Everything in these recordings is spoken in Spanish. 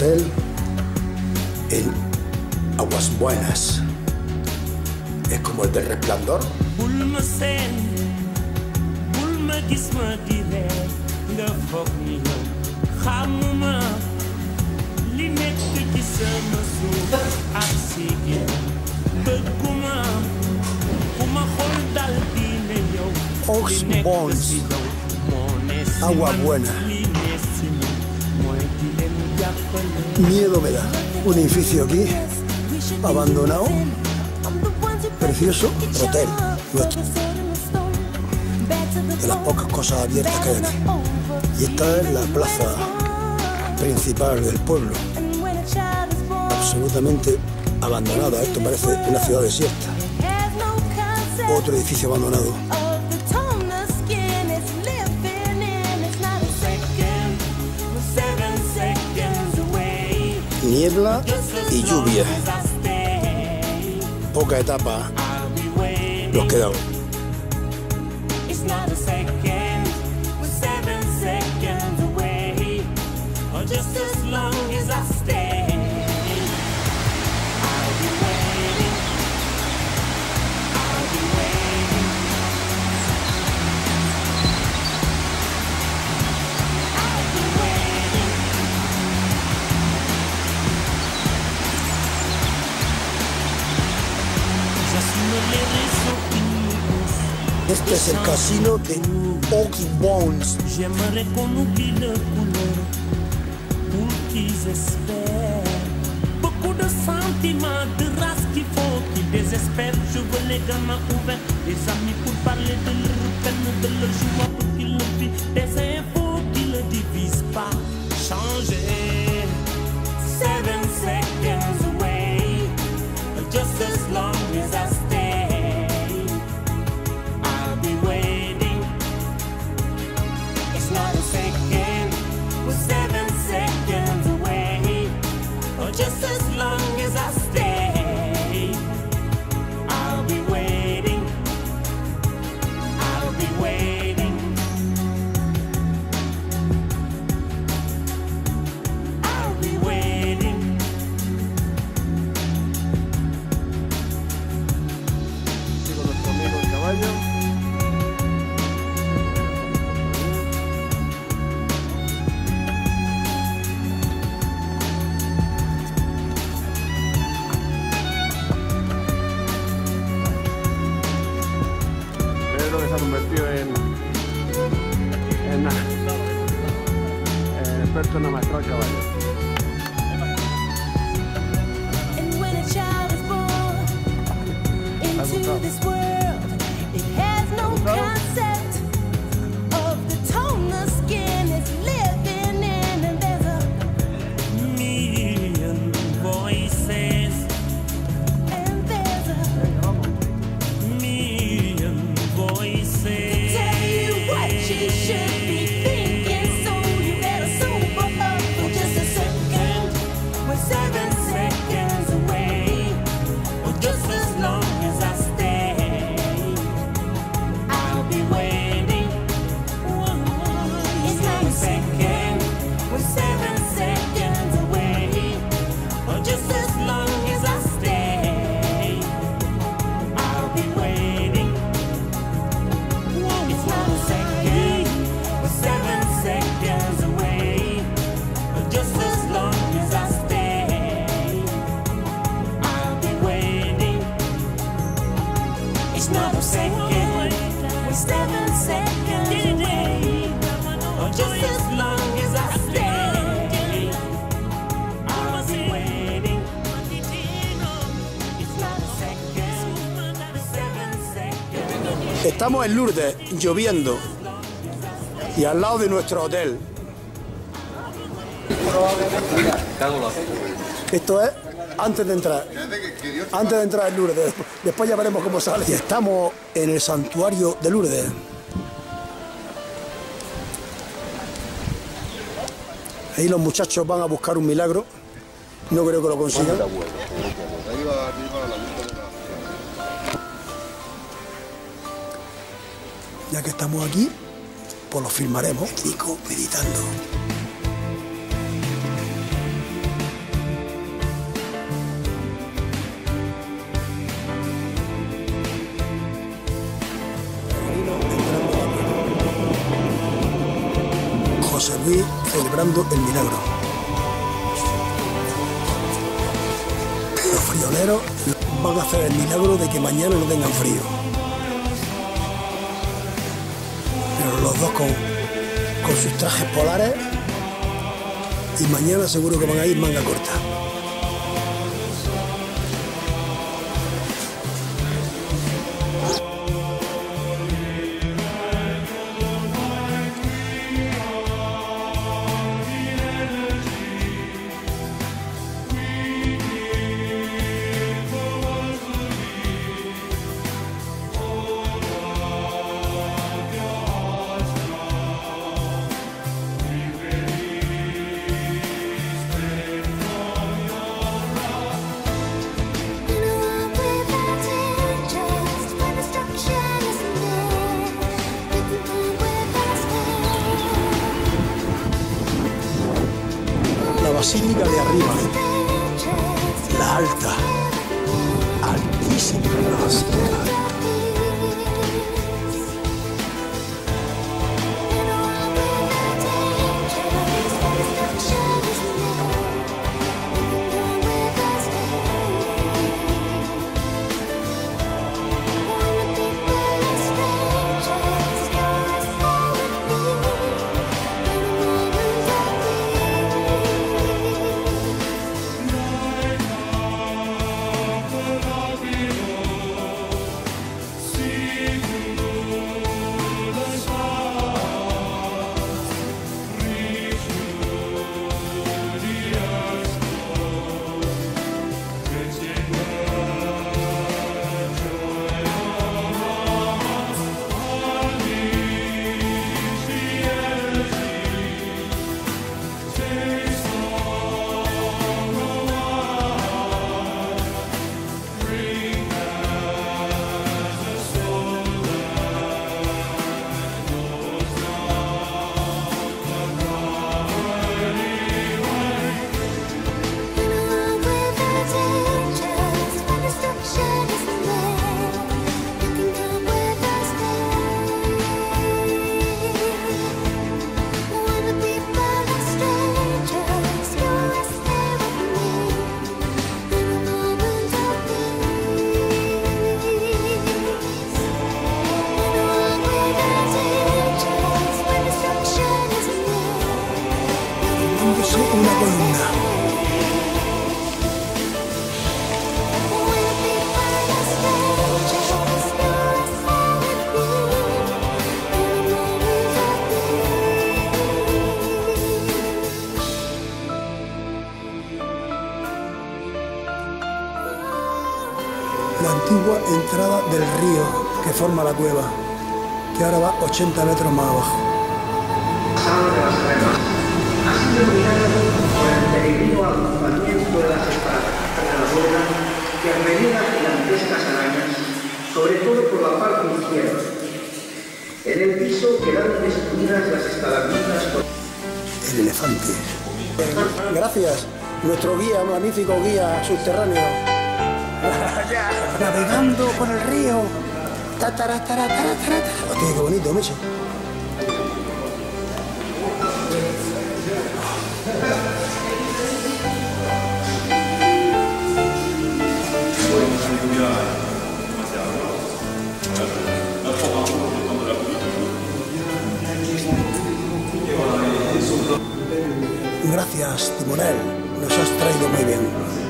hotel en Aguas Buenas. Es como el del resplandor. Ox Bones. Agua buena. Miedo me da. Un edificio aquí, abandonado, precioso, hotel. De las pocas cosas abiertas que hay aquí. Y esta es la plaza principal del pueblo. Absolutamente abandonada. Esto parece una ciudad desierta. Otro edificio abandonado. Niebla y lluvia. Poca etapa nos queda. Este es el casino de Oki Bones. J'aimerais qu'on oublie le couleur pour qu'ils espèrent. Beaucoup de sentiments, de race qu'il faut qu'ils désespèrent. Je veux les gamins ouverts, des amis pour parler de leur peine, de leur joie pour qu'ils le vivent. Estamos en Lourdes, lloviendo. Y al lado de nuestro hotel. Esto es antes de entrar. Antes de entrar en Lourdes. Después ya veremos cómo sale. Y estamos en el santuario de Lourdes. Ahí los muchachos van a buscar un milagro. No creo que lo consigan. ya que estamos aquí, pues lo firmaremos. Nico meditando. José Luis celebrando el milagro. Los frioleros van a hacer el milagro de que mañana no tengan frío. Los dos con, con sus trajes polares y mañana seguro que van a ir manga corta. Basílica de arriba, la alta, altísima entrada del río que forma la cueva, que ahora va 80 metros más abajo. ha sido por el peregrino agrupamiento de las espadas que arremeda gigantescas arañas, sobre todo por la parte izquierda. En el piso quedaron destruidas las estalagmitas El elefante. Gracias, nuestro guía, magnífico guía subterráneo. Navegando por el río. Hostia, qué bonito. Gracias, timonel. Nos has traído muy bien.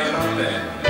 terra na.